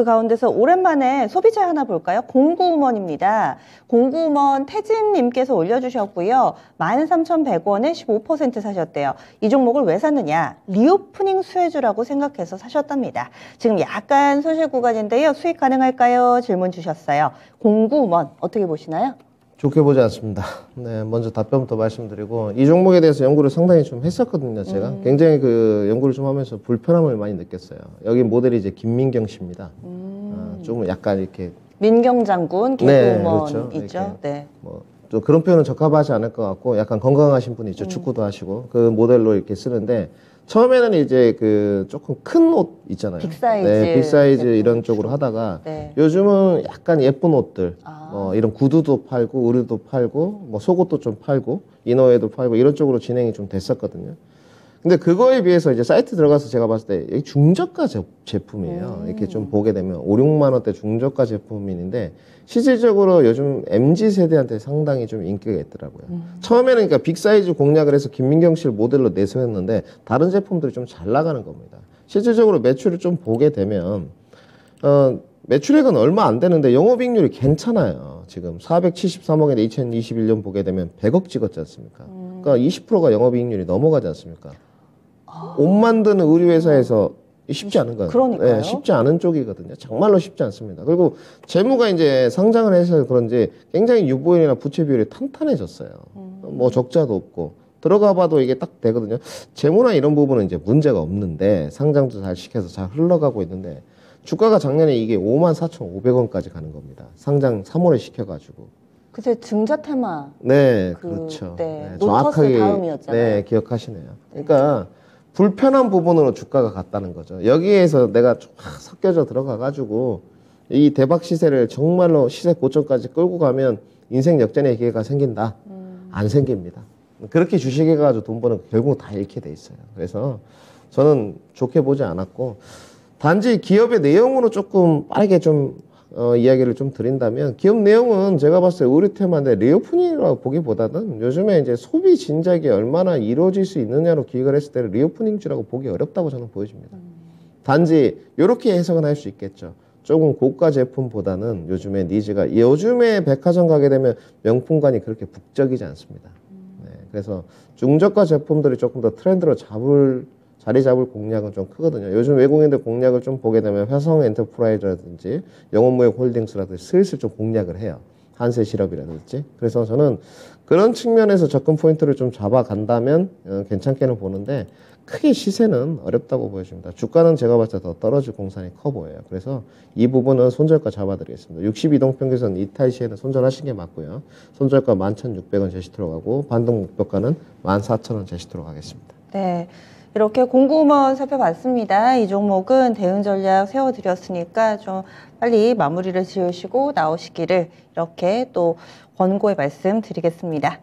그 가운데서 오랜만에 소비주 하나 볼까요? 공구우먼입니다. 공구우먼 태진님께서 올려주셨고요. 13,100원에 15% 사셨대요. 이 종목을 왜 샀느냐? reopening 수혜주라고 생각해서 사셨답니다. 지금 약간 손실 구간인데요. 수익 가능할까요? 질문 주셨어요. 공구우먼 어떻게 보시나요? 좋게 보지 않습니다. 네, 먼저 답변부터 말씀드리고 이 종목에 대해서 연구를 상당히 좀 했었거든요. 제가 음. 굉장히 그 연구를 좀 하면서 불편함을 많이 느꼈어요. 여기 모델이 이제 김민경 씨입니다. 음. 아, 좀 약간 이렇게 민경 장군, 네, 개그우먼 그렇죠. 있죠. 네. 뭐 또 그런 표현은 적합하지 않을 것 같고 약간 건강하신 분이 음. 있죠. 축구도 하시고 그 모델로 이렇게 쓰는데 처음에는 이제 그 조금 큰 옷 있잖아요. big size 네, big size. 이런 쪽으로 하다가 네. 요즘은 약간 예쁜 옷들, 아. 뭐 이런 구두도 팔고 의류도 팔고 뭐 속옷도 좀 팔고 innerwear도 팔고 이런 쪽으로 진행이 좀 됐었거든요. 근데 그거에 비해서 이제 사이트 들어가서 제가 봤을 때 중저가 제, 제품이에요. 이렇게 좀 보게 되면 5, 6만 원대 중저가 제품인데 실질적으로 요즘 MZ 세대한테 상당히 좀 인기가 있더라고요. 처음에는 그러니까 빅 사이즈 공략을 해서 김민경 씨를 모델로 내세웠는데 다른 제품들이 좀 잘 나가는 겁니다. 실질적으로 매출을 좀 보게 되면 어, 매출액은 얼마 안 되는데 영업이익률이 괜찮아요. 지금 473억에 2021년 보게 되면 100억 찍었지 않습니까? 그러니까 20%가 영업이익률이 넘어가지 않습니까? 옷 만드는 의류회사에서 쉽지 않은 거예요. 그러니까요. 네, 쉽지 않은 쪽이거든요. 정말로 쉽지 않습니다. 그리고 재무가 이제 상장을 해서 그런지 굉장히 유보율이나 부채 비율이 탄탄해졌어요. 뭐 적자도 없고 들어가 봐도 이게 딱 되거든요. 재무나 이런 부분은 이제 문제가 없는데 상장도 잘 시켜서 잘 흘러가고 있는데 주가가 작년에 이게 5만 4,500원까지 가는 겁니다. 상장 3월에 시켜가지고. 그새 증자 테마 네, 그, 그렇죠. 네, 노터스 다음이었잖아요. 네, 기억하시네요. 그러니까 불편한 부분으로 주가가 갔다는 거죠. 여기에서 내가 쫙 섞여져 들어가가지고 이 대박 시세를 정말로 시세 고점까지 끌고 가면 인생 역전의 기회가 생긴다. 음. 안 생깁니다. 그렇게 주식해가지고 돈 버는 거 결국 다 잃게 돼 있어요. 그래서 저는 좋게 보지 않았고 단지 기업의 내용으로 조금 빠르게 좀 어, 이야기를 좀 드린다면 기업 내용은 제가 봤을 때 의류 테마인데 reopening이라고 보기보다는 요즘에 이제 소비 진작이 얼마나 이루어질 수 있느냐로 기획을 했을 때는 reopening주라고 보기 어렵다고 저는 보여집니다. 단지 이렇게 해석은 할 수 있겠죠. 조금 고가 제품보다는 요즘에 needs가 요즘에 백화점 가게 되면 명품관이 그렇게 북적이지 않습니다. 네, 그래서 중저가 제품들이 조금 더 트렌드로 잡을 자리 잡을 공략은 좀 크거든요. 요즘 외국인들 공략을 좀 보게 되면 화승엔터프라이즈라든지 영업무역 홀딩스라든지 슬슬 좀 공략을 해요. 한세 실업이라든지. 그래서 저는 그런 측면에서 접근 포인트를 좀 잡아간다면 어, 괜찮게는 보는데 크게 시세는 어렵다고 보여집니다. 주가는 제가 봤을 때 더 떨어질 공산이 커 보여요. 그래서 이 부분은 손절가 잡아드리겠습니다. 62동 평균선 이탈 시에는 손절하신 게 맞고요. 손절가 11,600원 제시 들어가고 반등 목표가는 14,000원 제시 들어가겠습니다. 네. 이렇게 공구먼 살펴봤습니다. 이 종목은 대응 전략 세워드렸으니까 좀 빨리 마무리를 지으시고 나오시기를 이렇게 또 권고의 말씀 드리겠습니다.